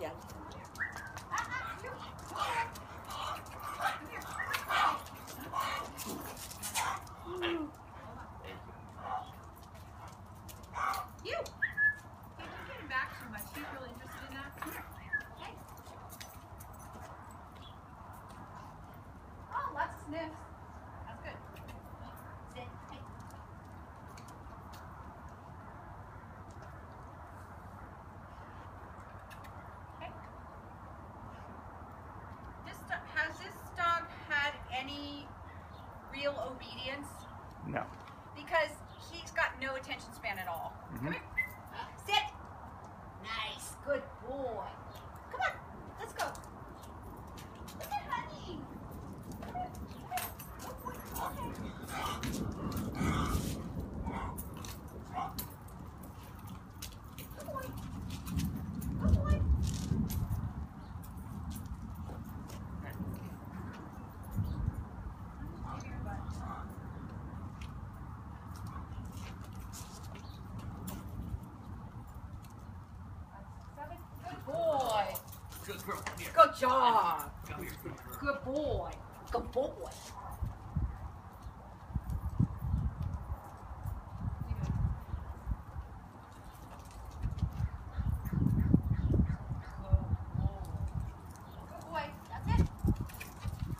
Yeah. You. Hey, don't get him back too much. He's really interested in that. Hey. Oh, lots of sniffs. That's good. Sit. Hey. Okay. This do- has this dog had any real obedience? No. Because he's got no attention span at all. Come Mhm. here. Sit. Nice. Good boy. Come on. Let's go. Look at honey. Come here. Come here. Okay. Good boy. Good boy. Give me your butt. Seven. Good boy. Good girl. Come here. Good job. Good. Good boy. Good boy. Good boy. That's it.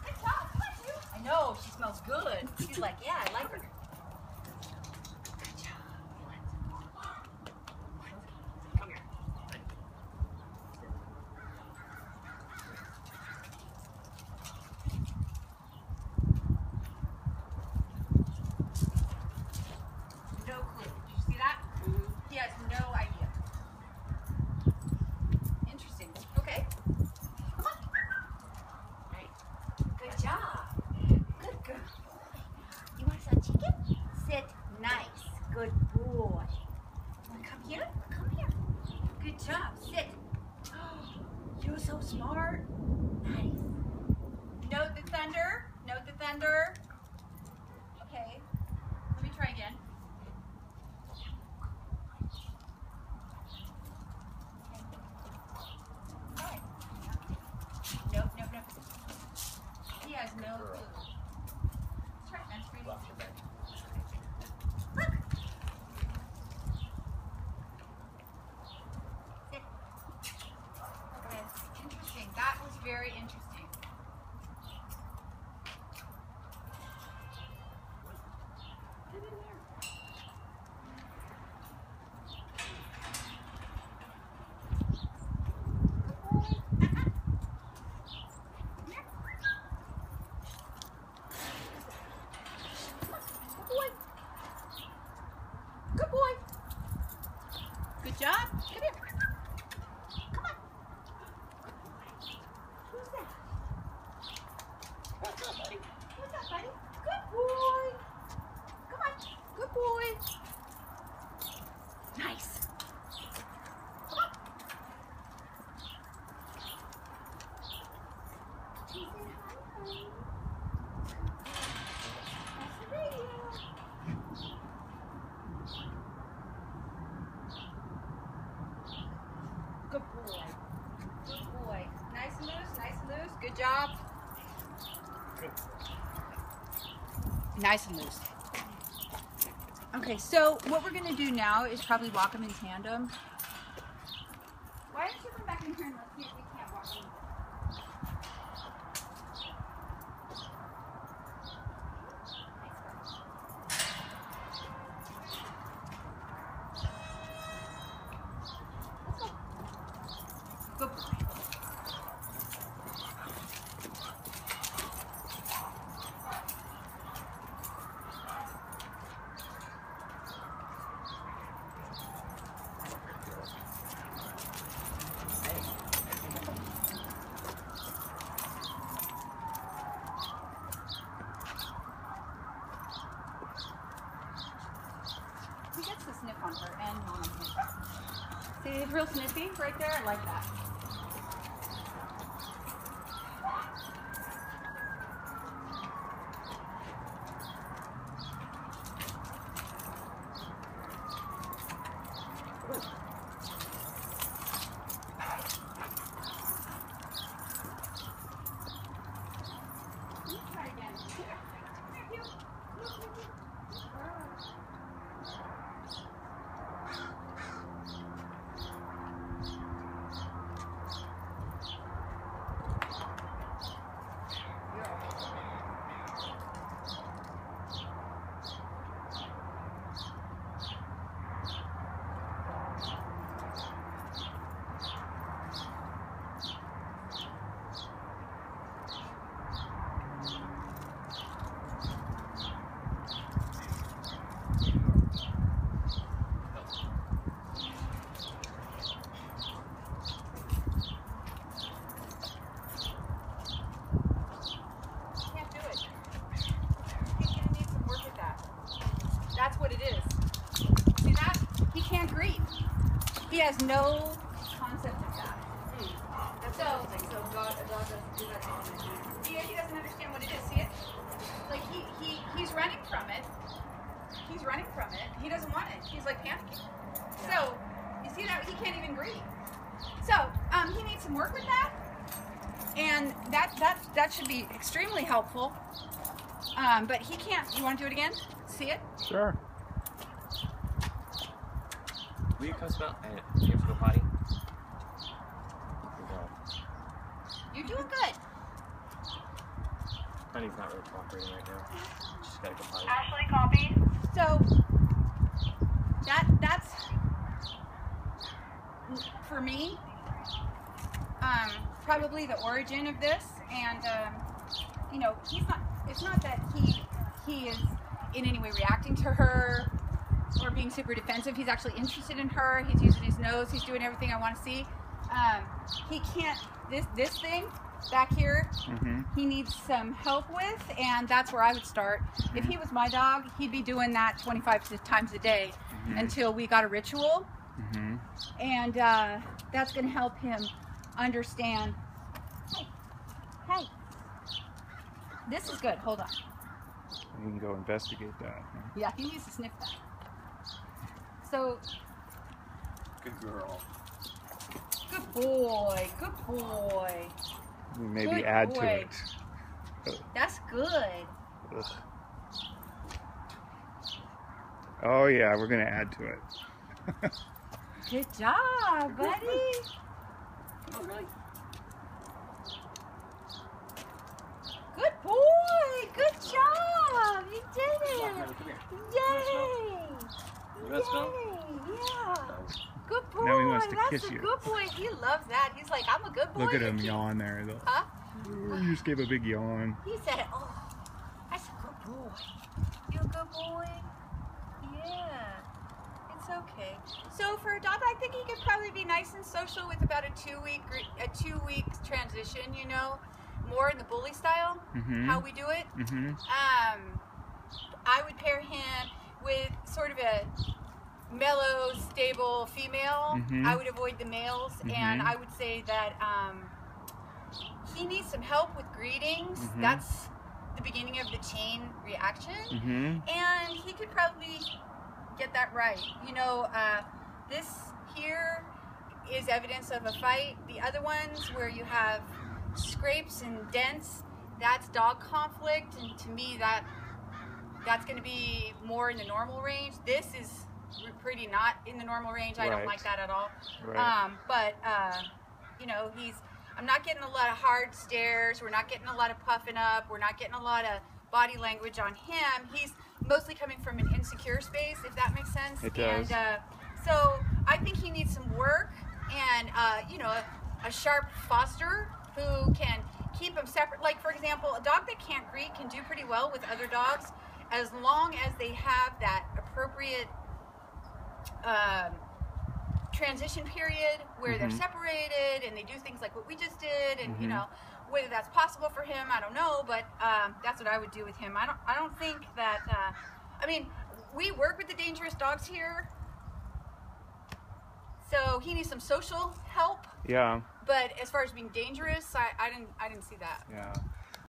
Good job. Come on, you. I know. She smells good. She's like, yeah, I like her. Good job. Come here. No clue. Did you see that? He has no idea. Interesting. Okay. Come on. Right. Good job. Good girl. You want some chicken? Sit nice. Good boy. Come here? Come here. Good job. Sit. You're so smart. Nice. Note the thunder. Note the thunder. Okay. Let me try again. Alright. Nope, nope, nope. He has no clue. That's right, that's pretty Look! Sit. Okay, Interesting. That was very interesting. Get in there. Good boy. Good boy. Good job. Come here. Come on. Who's that? Who's that, buddy? Who's that, buddy? Good boy. Come on. Good boy. Nice. Come on. She said hi, honey. That's the radio. Good boy. Good boy. Nice and loose, nice and loose. Good job. Nice and loose. Okay, so what we're gonna do now is probably walk them in tandem. Why don't you come back in here and let's see if we her and mom. See, he's real snippy right there. I like that. Has no concept of that. That's So- interesting. So dog, a dog doesn't do that to him. He, he doesn't understand what it is. See it? Like he, he he's running from it. He's running from it. He doesn't want it. He's like panicking. So you see that he can't even breathe. So um, he needs some work with that, and that that that should be extremely helpful. Um, but he can't. You want to do it again? See it? Sure. Will you come smell? And do you have to go potty? No. You're doing good. Honey's not really cooperating right now. She's gotta go potty. Ashley copy. So that that's for me um, probably the origin of this, and um, you know he's not. It's not that he he is in any way reacting to her or being super defensive. He's actually interested in her. He's using his nose. He's doing everything I want to see. Um, he can't. This this thing back here Mm-hmm. he needs some help with, and that's where I would start. If he was my dog, he'd be doing that 25 times a day until we got a ritual, Mm-hmm. and uh, that's going to help him understand. Hey, hey, this is good. Hold on. We can go investigate that. huh? Yeah, he needs to sniff that. So, Good girl. good boy, good boy. Maybe Good add to it. That's good. Ugh. Oh yeah, we're gonna add to it. Good job, buddy. Oh, really? Good boy. Good job. You did it. here, come here. Yay! Smell? Yay! Yeah. Good boy. Now he wants to That's kiss a you. good boy. He loves that. He's like, I'm a good boy. Look at him keep- yawn there. though. Huh? You just gave a big yawn. He said, oh, that's a good boy. You a good boy? Yeah. It's okay. So for a dog, I think he could probably be nice and social with about a two week a two week transition. You know, more in the bully style. Mhm. How we do it. Mm-hmm. Um, I would pair him with sort of a mellow, stable female. Mhm. I would avoid the males, and Mhm. I would say that um, he needs some help with greetings. Mhm. That's the beginning of the chain reaction, Mm-hmm. and he could probably get that right. You know, uh, this here is evidence of a fight. The other ones where you have scrapes and dents, that's dog conflict, and to me that that's going to be more in the normal range. This is pretty not in the normal range. I don't like that at all. Right. Um, but uh, you know, he's. I'm not getting a lot of hard stares. We're not getting a lot of puffing up. We're not getting a lot of body language on him. He's mostly coming from an insecure space, if that makes sense. It does. And uh, so I think he needs some work and uh, you know a, a sharp foster who can keep him separate. Like for example, a dog that can't greet can do pretty well with other dogs as long as they have that appropriate um, transition period where they're Mhm. separated and they do things like what we just did and you Mhm. know whether that's possible for him i don't know but um, that's what i would do with him i don't i don't think that uh, i mean we work with the dangerous dogs here so he needs some social help Yeah. but as far as being dangerous i, I didn't i didn't see that Yeah.